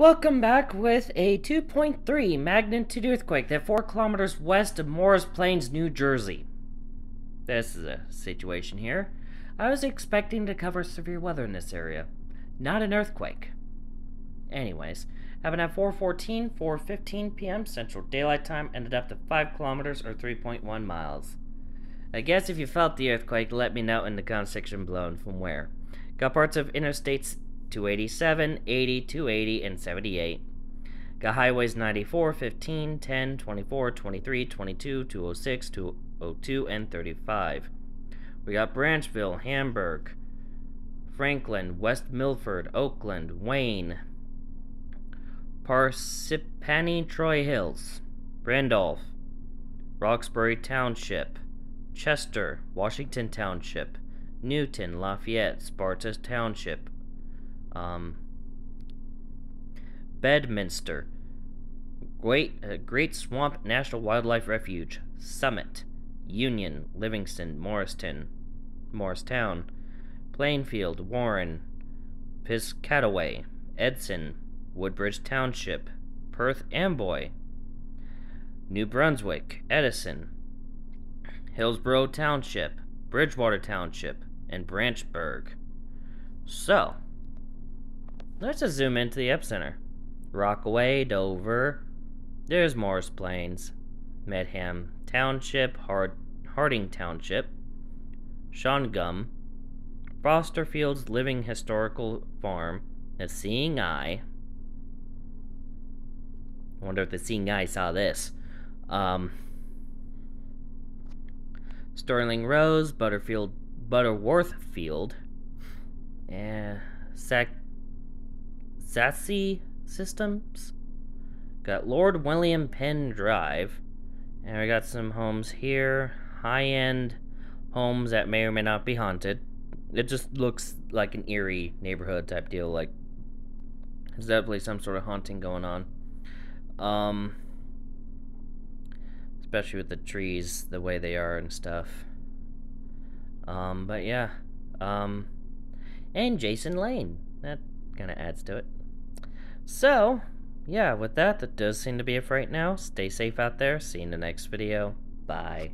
Welcome back with a 2.3 magnitude earthquake that 4 kilometers west of Morris Plains, New Jersey. This is a situation here. I was expecting to cover severe weather in this area, not an earthquake. Anyways, happened at 4:14, 4:15 p.m. Central Daylight Time, ended up to 5 kilometers or 3.1 miles. I guess if you felt the earthquake, let me know in the comment section below and from where. Got parts of interstates 287, 80, 280, and 78. Got highways 94, 15, 10, 24, 23, 22, 206, 202, and 35. We got Branchville, Hamburg, Franklin, West Milford, Oakland, Wayne, Parsippany Troy Hills, Randolph, Roxbury Township, Chester, Washington Township, Newton, Lafayette, Sparta Township, um, Bedminster, Great, uh, Great Swamp National Wildlife Refuge, Summit, Union, Livingston, Morriston, Morristown, Plainfield, Warren, Piscataway, Edson, Woodbridge Township, Perth Amboy, New Brunswick, Edison, Hillsborough Township, Bridgewater Township, and Branchburg. So, Let's just zoom into the epicenter. Rockaway, Dover. There's Morris Plains. Mendham Township, Hard Harding Township. Shongum. Fosterfield's Living Historical Farm. The Seeing Eye. I wonder if the Seeing Eye saw this. Um, Sterling Rose, Butterfield, Butterworth Field, and Sac Sassy Systems. Got Lord William Penn Drive. And we got some homes here. High-end homes that may or may not be haunted. It just looks like an eerie neighborhood type deal. Like, there's definitely some sort of haunting going on. Um, especially with the trees, the way they are and stuff. Um, but yeah. Um, and Jason Lane. That kind of adds to it. So, yeah, with that, that does seem to be it for right now. Stay safe out there. See you in the next video. Bye.